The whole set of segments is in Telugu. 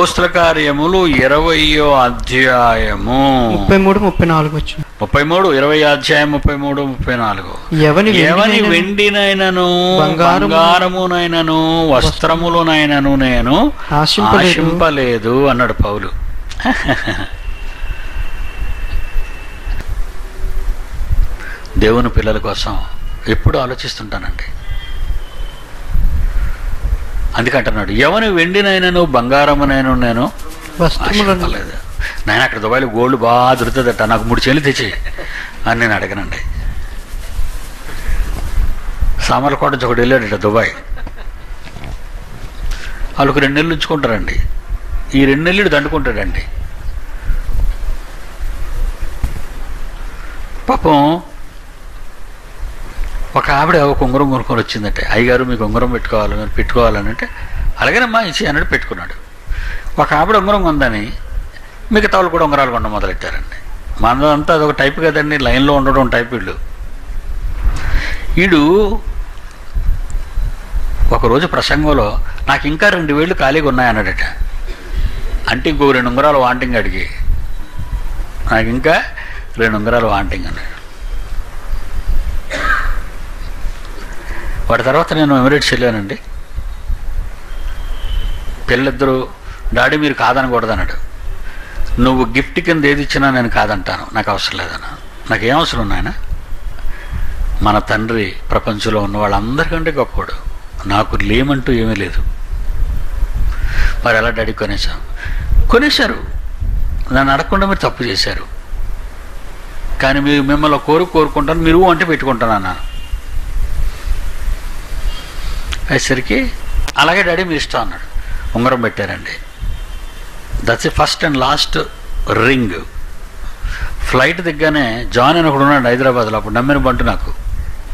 అపోస్తుల కార్యములు ఇరవయో అధ్యాయము. ముప్పై మూడు ముప్పై నాలుగు వచ్చిన. ముప్పై మూడు ఇరవై అధ్యాయం ముప్పై మూడు ముప్పై నాలుగు. ఎవని ఎవని వెండినైనను? వెండినైనను బంగారము- బంగారమునైనను వస్త్రములునైనను నేను. ఆశింపలేదు అన్నాడు పౌలు. దేవుని పిల్లల కోసం ఎప్పుడు ఆలోచిస్తుంటానండి. అందుకంటున్నాడు ఎవని వెండినైనను బంగారమునైనా నేను ఆశింపలేదు. నాయన అక్కడ దుబాయ్లో గోల్డ్ బాగా దొరుకుతుందట నాకు మూడు చేలు తెచ్చి అని నేను అడగనండి. సామర్లకోట నుంచి ఒకటి వెళ్ళాడట దుబాయ్. వాళ్ళకు రెండు నెలలు ఉంచుకుంటారండి. ఈ రెండు నెలలు దండుకుంటాడండి. పాపం ఒక ఆవిడ ఒక ఉంగరం కొనుక్కొని వచ్చిందంటే అయ్యగారు మీకు ఉంగరం పెట్టుకోవాలి మీరు పెట్టుకోవాలని అంటే అలాగేనమ్మా ఇచ్చి అన్నాడు పెట్టుకున్నాడు. ఒక ఆవిడ ఉంగరం కొందని మిగతా వాళ్ళు కూడా ఉంగరాలు కొండ మొదలెట్టారండి. మనదంతా అదొక టైప్ కదండి లైన్లో ఉండడం టైప్ వీళ్ళు. వీడు ఒకరోజు ప్రసంగంలో నాకు ఇంకా రెండు వేళ్ళు ఖాళీగా ఉన్నాయన్నాడట అంటే ఇంకో రెండు ఉంగరాలు వాంటింగ్ అడిగి నాకు ఇంకా రెండు ఉంగరాలు వాంటింగ్ అన్నాడు. వాటి తర్వాత నేను ఎమిరేట్స్ వెళ్ళానండి. పిల్లిద్దరూ డాడీ మీరు కాదనకూడదన్నాడు. నువ్వు గిఫ్ట్ కింద ఏది ఇచ్చినా నేను కాదంటాను. నాకు అవసరం లేదన్న. నాకు ఏం అవసరం నాయన? మన తండ్రి ప్రపంచంలో ఉన్న వాళ్ళందరికంటే గొప్పవాడు. నాకు లేమంటూ ఏమీ లేదు. మరి ఎలా డాడీ కొనేసాం కొనేశారు. నన్ను అడగకుండా మీరు తప్పు చేశారు. కానీ మీరు మిమ్మల్ని కోరు కోరుకుంటాను. మీరు అంటే పెట్టుకుంటాను అన్నాను అయ్యేసరికి అలాగే డాడీ మీ ఇష్టం అన్నాడు. ఉంగరం పెట్టారండి. That's a first and last ring flight దిగ్గానే John అని ఒకడు ఉన్నాడు హైదరాబాద్లో అప్పుడు నమ్మిన బంటు నాకు.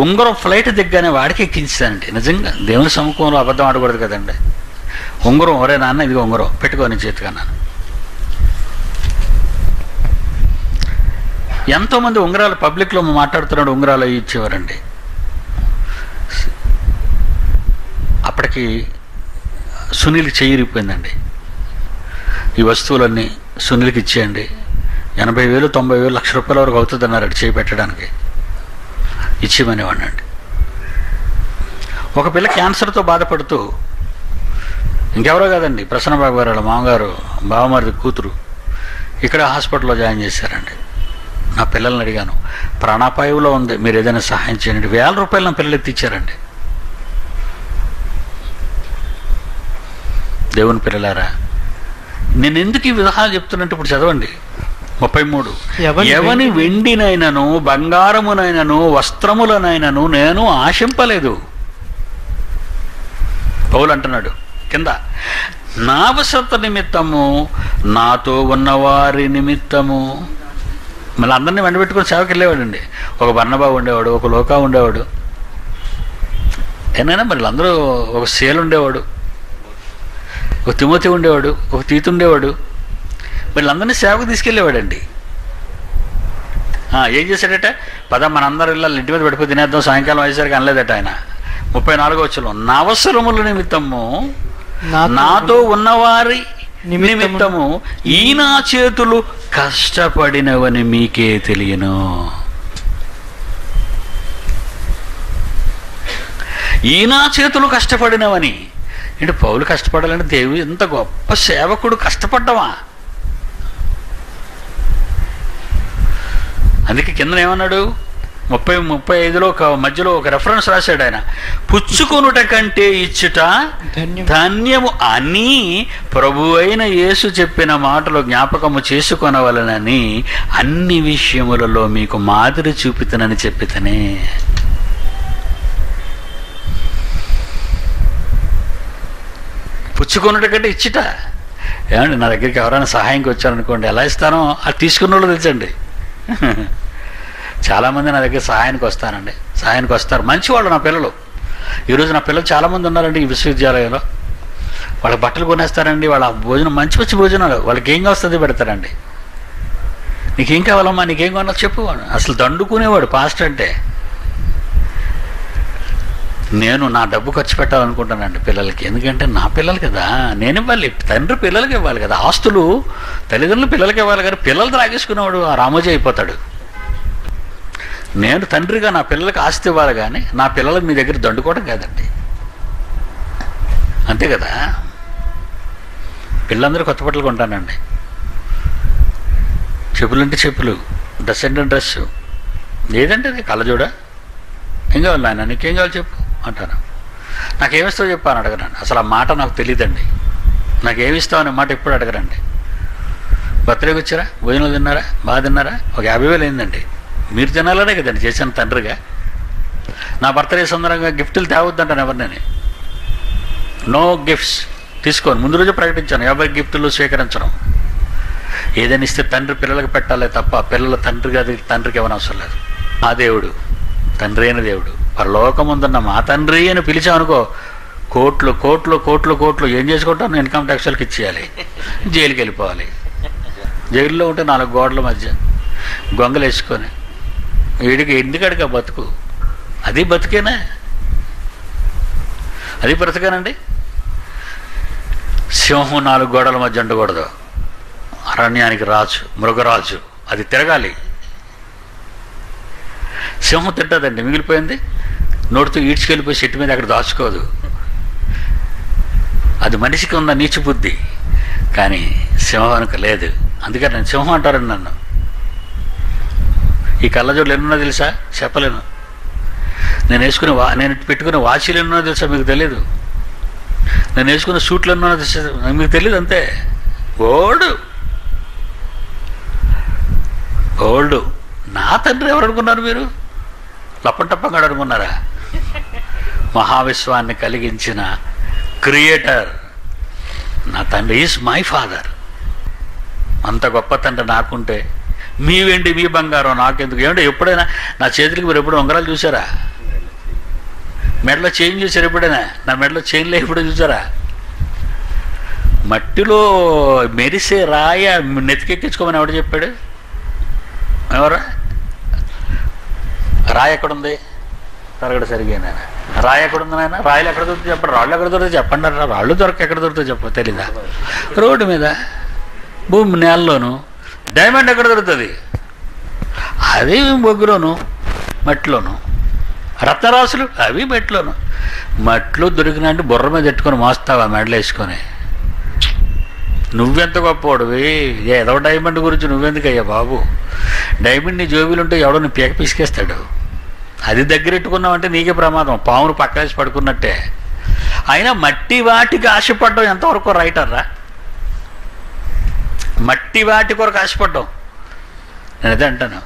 ఉంగరం ఫ్లైట్ దిగ్గానే వాడికి ఎక్కించానండి నిజంగా దేవుని సముఖంలో అబద్ధం ఆడకూడదు కదండి. ఉంగరం ఒరే నాన్న ఇది ఉంగరం పెట్టుకొని చేతికన్నాను ఎంతోమంది ఉంగరాలు పబ్లిక్లో మాట్లాడుతున్నాడు ఉంగరాలు ఇచ్చేవారండి. అప్పటికి సునీల్ చెయ్యిరిపోయిందండి ఈ వస్తువులన్నీ సునీల్కి ఇచ్చేయండి. ఎనభై వేలు తొంభై వేలు లక్ష రూపాయల వరకు అవుతుంది అన్నారు చేయి పెట్టడానికి. ఇచ్చేమనేవాడినండి ఒక పిల్ల క్యాన్సర్తో బాధపడుతూ ఇంకెవరో కాదండి ప్రసన్నబాబు గారు వాళ్ళ మామగారు బావమరిది కూతురు ఇక్కడ హాస్పిటల్లో జాయిన్ చేశారండి. నా పిల్లల్ని అడిగాను ప్రాణాపాయంలో ఉంది మీరు ఏదైనా సహాయం చేయండి. వేల రూపాయలు నా పిల్లలు ఎత్తిచ్చారండి దేవుని పిల్లలారా నేను ఎందుకు ఈ విధాలు చెప్తున్నట్టు ఇప్పుడు చదవండి. ముప్పై మూడు. ఎవని వెండినైనను బంగారమునైనను వస్త్రములనైనను నేను ఆశింపలేదు. పౌలు అంటున్నాడు కింద నా అవసరత నిమిత్తము నాతో ఉన్నవారి నిమిత్తము. మళ్ళీ అందరినీ వెంటబెట్టుకొని సేవకి వెళ్ళేవాడండి. ఒక బర్ణబాబు ఉండేవాడు ఒక లోకా ఉండేవాడు. ఏనైనా మరి అందరూ ఒక సేల్ ఉండేవాడు. ఒక తిమోతి ఉండేవాడు ఒక తీతు ఉండేవాడు. వీళ్ళందరినీ సేవకు తీసుకెళ్ళేవాడండి. ఏం చేశాడట? పద మనందరూ ఇళ్ళ ఇంటి మీద పడిపోయి తినేద్దాం సాయంకాలం అయ్యేసరికి అనలేదట ఆయన. ముప్పై నాలుగో వచ్చలో నా అవసరముల నిమిత్తము నాతో ఉన్నవారి నిమిత్తము. నిమిత్తము ఈ నా చేతులు కష్టపడినవని మీకే తెలియను. ఈ నా చేతులు కష్టపడినవని అంటే పౌలు కష్టపడాలంటే దేవుడు ఎంత గొప్ప సేవకుడు కష్టపడ్డవా అందుకే కింద ఏమన్నాడు? ముప్పై ముప్పై ఐదులో ఒక మధ్యలో ఒక రెఫరెన్స్ రాశాడు ఆయన. పుచ్చుకొనుట కంటే ఇచ్చుట ధన్యం ధన్యము అని ప్రభు అయిన యేసు చెప్పిన మాటలు జ్ఞాపకము చేసుకొనవలనని అన్ని విషయములలో మీకు మాదిరి చూపితనని చెప్పితనే. పుచ్చుకొనుట కంటే ఇచ్చిట. ఏమండి నా దగ్గరికి ఎవరైనా సహాయంకి వచ్చారనుకోండి ఎలా ఇస్తానో అది తీసుకున్న వాళ్ళు తెచ్చండి. చాలామంది నా దగ్గర సహాయానికి వస్తారండి సహాయానికి వస్తారు. మంచివాళ్ళు నా పిల్లలు. ఈరోజు నా పిల్లలు చాలామంది ఉన్నారండి ఈ విశ్వవిద్యాలయంలో. వాళ్ళ బట్టలు కొనేస్తారండి వాళ్ళ భోజనం మంచి మంచి భోజనాలు. వాళ్ళకి ఏం వస్తుంది పెడతారండి. నీకేం కావాలమ్మా నీకేం కొనాలో చెప్పు. అసలు దండుకునేవాడు పాస్ట్ అంటే. నేను నా డబ్బు ఖర్చు పెట్టాలనుకుంటానండి పిల్లలకి. ఎందుకంటే నా పిల్లలు కదా నేను ఇవ్వాలి తండ్రి పిల్లలకి ఇవ్వాలి కదా. ఆస్తులు తల్లిదండ్రులు పిల్లలకి ఇవ్వాలి కానీ పిల్లలు త్రాగేసుకునేవాడు ఆ రామోజీ అయిపోతాడు. నేను తండ్రిగా నా పిల్లలకు ఆస్తి ఇవ్వాలి కానీ నా పిల్లలకు మీ దగ్గర దండుకోవడం కాదండి. అంతే కదా? పిల్లలందరూ కొత్త బట్టలు కొంటానండి. చెప్పులు అంటే చెప్పులు డ్రెస్ అంటే డ్రెస్. ఏదంటే అది కళ్ళజోడ. ఏం కావాలి నాయన నీకేం కావాలి చెప్పు. అంటాను. నాకేమిస్తావు చెప్పాను అడగరండి అసలు ఆ మాట నాకు తెలియదండి నాకేమిస్తావు అనే మాట ఎప్పుడు అడగరండి బర్త్డేకి వచ్చారా? భోజనం తిన్నారా? బాగా తిన్నారా? ఒక యాభై వేలు అయిందండి. మీరు తినాలనే కదండి చేశాను తండ్రిగా. నా బర్త్డే సందర్భంగా గిఫ్ట్లు తేవద్దంటాను ఎవరినని. నో గిఫ్ట్స్ తీసుకోను. ముందు రోజు ప్రకటించాను. ఎవరి గిఫ్ట్లు స్వీకరించడం. ఏదైనా ఇస్తే తండ్రి పిల్లలకు పెట్టాలి తప్ప పిల్లల తండ్రికి అది తండ్రికి ఇవ్వని అవసరం లేదు. ఆ దేవుడు తండ్రి అయిన దేవుడు. పరలోకముందున్న మా తండ్రి అని పిలిచామనుకో కోట్లు కోట్లు కోట్లు కోట్లు ఏం చేసుకుంటాను ఇన్కమ్ ట్యాక్స్లకు ఇచ్చేయాలి. జైలుకి వెళ్ళిపోవాలి. జైల్లో ఉంటే నాలుగు గోడల మధ్య గొంగలు వేసుకొని వీడికి ఎందుకడిగా బతుకు? అది బతికేనా? అది బ్రతకానండి? సింహం నాలుగు గోడల మధ్య ఉండకూడదు. అరణ్యానికి రాజు మృగరాజు అది తిరగాలి. సింహం తింటుందండి. మిగిలిపోయింది. నోటితో ఈడ్చుకెళ్ళిపోయి చెట్టు మీద అక్కడ దాచుకోదు. అది మనిషికి ఉన్న నీచు బుద్ధి. కానీ సింహం అనుక లేదు. అందుకని నేను సింహం అంటారని నన్ను. ఈ కళ్ళజోళ్ళు ఎన్నున్నా తెలుసా? చెప్పలేను. నేను వేసుకునే వా నేను పెట్టుకునే వాచీలు ఎన్నో తెలుసా మీకు తెలియదు నేను వేసుకున్న సూట్లు ఎన్నో తెలుసా? మీకు తెలియదు అంతే. ఓల్డ్. ఓల్డ్. నా తండ్రి ఎవరు అనుకున్నారు మీరు? లప్పటప్పగా అనుకున్నారా మహావిశ్వాన్ని కలిగించిన క్రియేటర్ నా తండ్రి ఈజ్ మై ఫాదర్. అంత గొప్ప తండ్రి నాకుంటే మీ వెండి మీ బంగారం నాకెందుకు? ఏమంటే ఎప్పుడైనా నా చేతులకి మీరు ఎప్పుడు ఉంగరాలు చూసారా? మెడలో చైన్ చూసారు ఎప్పుడైనా? నా మెడలో చైన్లో ఎప్పుడో చూసారా? మట్టిలో మెరిసే రాయ నెతికెక్కించుకోమని ఎవడు చెప్పాడు? ఎవరా? రాయి ఎక్కడుంది? తరగడ సరిగా రాయి ఎక్కడుంది నాయన? రాయలు ఎక్కడ దొరుకుతుంది చెప్పండి. రాళ్ళు ఎక్కడ దొరుకుతాయి చెప్పండి అన్నారు రాళ్ళు దొరక ఎక్కడ దొరుకుతాయి చెప్ప తెలీదా? రోడ్డు మీద భూమి నేలలోను డైమండ్ ఎక్కడ దొరుకుతుంది? అది బొగ్గులోను మట్టిలోను రత్నరాశులు అవి మట్టిలోను మట్లో దొరికినంటే బుర్ర మీద పెట్టుకొని మోస్తావా మెడలు వేసుకొని? నువ్వెంత గొప్పవాడువి? ఏదో డైమండ్ గురించి నువ్వెందుకయ్యా బాబు? డైమండ్ నీ జోబీలు ఉంటే ఎవడో నువ్వు పీక పిసికేస్తాడు. అది దగ్గరెట్టుకున్నావంటే నీకే ప్రమాదం. పామును పక్కలేసి పడుకున్నట్టే. అయినా మట్టి వాటికి ఆశపడ్డం ఎంతవరకు రైటర్రా మట్టి వాటి కొరకు ఆశపడ్డాం. నేను అదే అంటాను.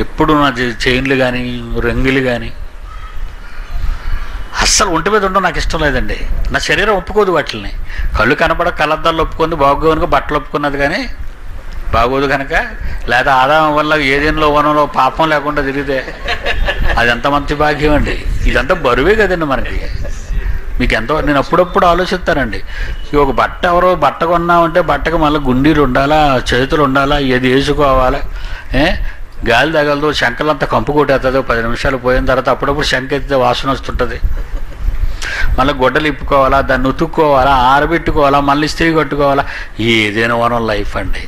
ఎప్పుడు నా చైన్లు కానీ రంగులు కానీ అస్సలు ఒంటి మీద ఉండడం నాకు ఇష్టం లేదండి. నా శరీరం ఒప్పుకోదు వాటిని కళ్ళు కనపడ కళ్ళద్దాలు ఒప్పుకుంది బాగోనుకో బట్టలు ఒప్పుకున్నది కానీ బాగోదు కనుక లేదా ఆదాయం వల్ల ఏదేనిలో వనంలో పాపం లేకుండా తిరిగితే అది ఎంత మంచి భాగ్యం అండి. ఇదంతా బరువే కదండి మనకి. మీకు ఎంతో నేను అప్పుడప్పుడు ఆలోచిస్తానండి. ఒక బట్ట ఎవరో బట్ట కొన్నామంటే బట్టకు మళ్ళీ గుండీలు ఉండాలా చేతులు ఉండాలా ఏది వేసుకోవాలా ఏ? గాలి తగలదు శంకలంతా కంపు కొట్టేస్తుంది పది నిమిషాలు పోయిన తర్వాత అప్పుడప్పుడు శంక ఎత్తితే వాసన వస్తుంటుంది. మళ్ళీ గొడ్డలు ఇప్పుకోవాలా దాన్ని ఉతుక్కోవాలా ఆరబెట్టుకోవాలా మళ్ళీ ఇస్త్రీ కట్టుకోవాలా ఏదైనా వనం లైఫ్ అండి.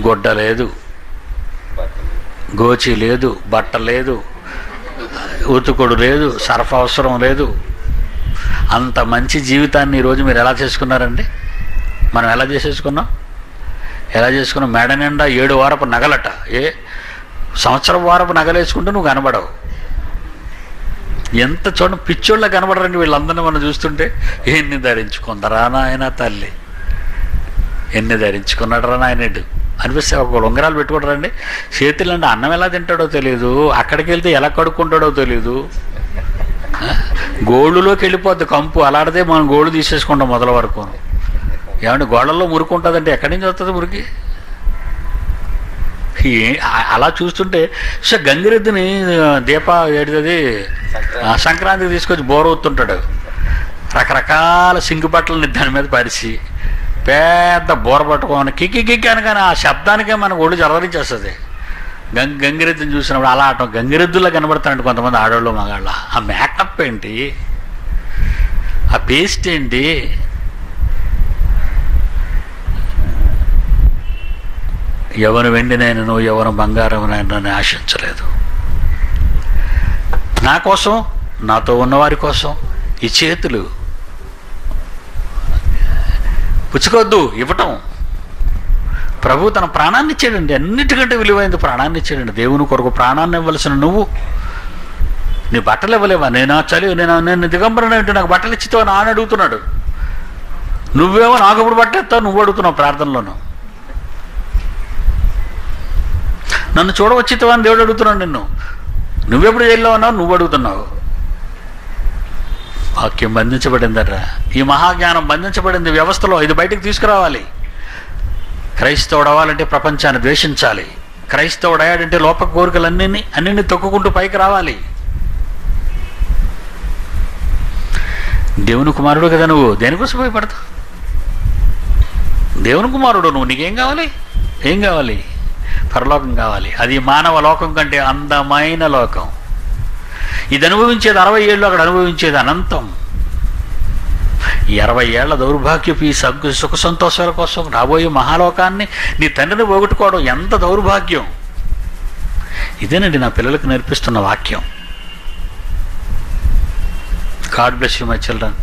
గొడ్డ లేదు గోచి లేదు బట్ట లేదు ఉతుకుడు లేదు సరఫ అవసరం లేదు. అంత మంచి జీవితాన్ని ఈరోజు మీరు ఎలా చేసుకున్నారండి? మనం ఎలా చేసేసుకున్నాం? ఎలా చేసుకున్నాం? మేడ నిండా ఏడు వారపు నగలట. ఏ? సంవత్సరం వారపు నగలేసుకుంటే నువ్వు కనబడవు. ఎంత చూడ పిచ్చోళ్ళ కనబడరండి వీళ్ళందరినీ మనం చూస్తుంటే? ఎన్ని ధరించుకుందరా నాయన తల్లి? ఎన్ని ధరించుకున్నాడరా నాయనడు? అనిపిస్తే ఒక ఉంగరాలు పెట్టుకుంటారండి. చేతులండి అన్నం ఎలా తింటాడో తెలియదు అక్కడికి వెళ్తే ఎలా కడుక్కుంటాడో తెలియదు గోళ్ళులోకి వెళ్ళిపోద్ది కంపు. అలాడితే మనం గోళ్ళు తీసేసుకుంటాం మొదల వరకు. ఏమంటే గోడల్లో మురికి ఉంటుందంటే ఎక్కడి నుంచి వస్తుంది మురికి? అలా చూస్తుంటే సో గంగిరెద్దుని దీప ఏడుది సంక్రాంతికి తీసుకొచ్చి బోరవుతుంటాడు రకరకాల సింగు బట్టలని దాని మీద పరిచి పెద్ద బోర పట్టుకొని కిక్కి కిక్కి అనగానే ఆ శబ్దానికే మనకు ఒళ్ళు జరదరించేస్తుంది గంగ గంగిరెద్దుని చూసినప్పుడు అలా ఆటం గంగిరెద్దులా కనబడతాడు కొంతమంది ఆడవాళ్ళు మగాళ్ళ. ఆ మేకప్ ఏంటి? ఆ పేస్ట్ ఏంటి? ఎవరు వెండినైనను ఎవరు బంగారమునైనా ఆశించలేదు. నా కోసం నాతో ఉన్నవారి కోసం ఈ చేతులు పుచ్చుకోవద్దు ఇవ్వటం. ప్రభు తన ప్రాణాన్ని ఇచ్చాడండి. అన్నిటికంటే విలువైంది ప్రాణాన్ని ఇచ్చాడండి. దేవుని కొరకు ప్రాణాన్ని ఇవ్వవలసిన నువ్వు. నీ బట్టలు ఇవ్వలేవా? నేనా చలి నేను నేను దిగంబరం ఏంటి నాకు బట్టలు ఇచ్చితో అని అడుగుతున్నాడు. నువ్వేమో నాకు ఇప్పుడు బట్టలు ఇస్తావు నువ్వు అడుగుతున్నావు ప్రార్థనలోను. నన్ను చూడవచ్చితావా అని దేవుడు అడుగుతున్నాడు నిన్ను. నువ్వెప్పుడు జైల్లో ఉన్నావు? నువ్వు అడుగుతున్నావు. వాక్యం బంధించబడిందట ఈ మహాజ్ఞానం బంధించబడింది వ్యవస్థలో. ఇది బయటకు తీసుకురావాలి. క్రైస్తవుడు అవ్వాలంటే ప్రపంచాన్ని ద్వేషించాలి. క్రైస్తవుడు అయ్యాడంటే లోప కోరికలన్నీ అన్నింటినీ తొక్కుకుంటూ పైకి రావాలి. దేవుని కుమారుడు కదా నువ్వు? దేనికోసం భయపడతావు? దేవుని కుమారుడు నువ్వు. నీకేం కావాలి? ఏం కావాలి? పరలోకం కావాలి. అది మానవ లోకం కంటే అందమైన లోకం. ఇది అనుభవించేది అరవై ఏళ్ళు అక్కడ అనుభవించేది అనంతం. ఈ అరవై ఏళ్ళ దౌర్భాగ్యపు ఈ సగ్గు సుఖ సంతోషాల కోసం రాబోయే మహాలోకాన్ని నీ తండ్రిని పోగొట్టుకోవడం ఎంత దౌర్భాగ్యం! ఇదేనండి నా పిల్లలకు నేర్పిస్తున్న వాక్యం. God bless you my children.